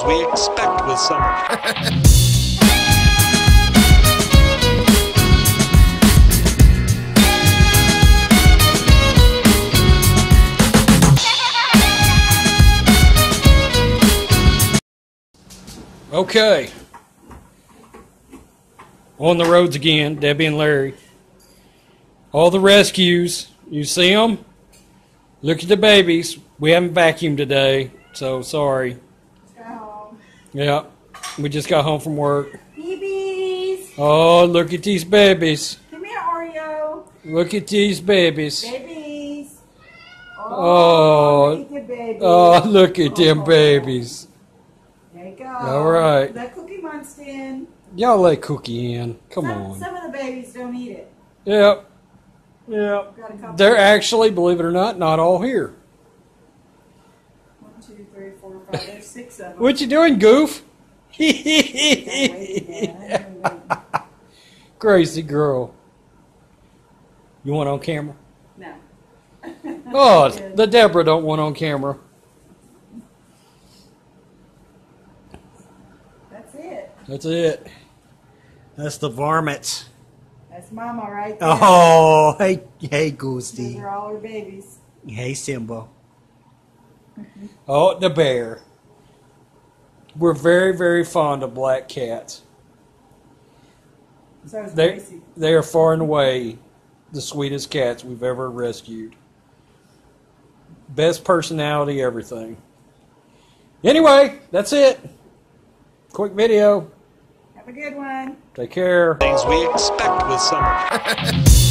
Things we expect with summer. Okay. On the Rhodes again, Debbie and Larry. All the rescues. You see them? Look at the babies. We haven't vacuumed today, so sorry. Yeah, we just got home from work. Babies! Oh, look at these babies. Come here, Oreo. Look at these babies. Babies. Oh. oh look at the babies. Oh, look at them oh. babies. There you go. All right. Let Cookie Monster in. Y'all let Cookie in. Come some, on. Some of the babies don't eat it. Yep. Yep. Got a couple. They're actually, believe it or not, not all here. One, two, three, four, five. There's six of them. What you doing, goof? Crazy girl. You want on camera? No. Oh, the Deborah don't want on camera. That's it. That's it. That's the varmints. That's Mama right there. Oh, hey, hey, Goosey. are all her babies. Hey, Simba. Oh, the bear. We're very, very fond of black cats. So they, they are far and away the sweetest cats we've ever rescued. Best personality, everything. Anyway, that's it. Quick video. Have a good one. Take care. Things we expect with summer.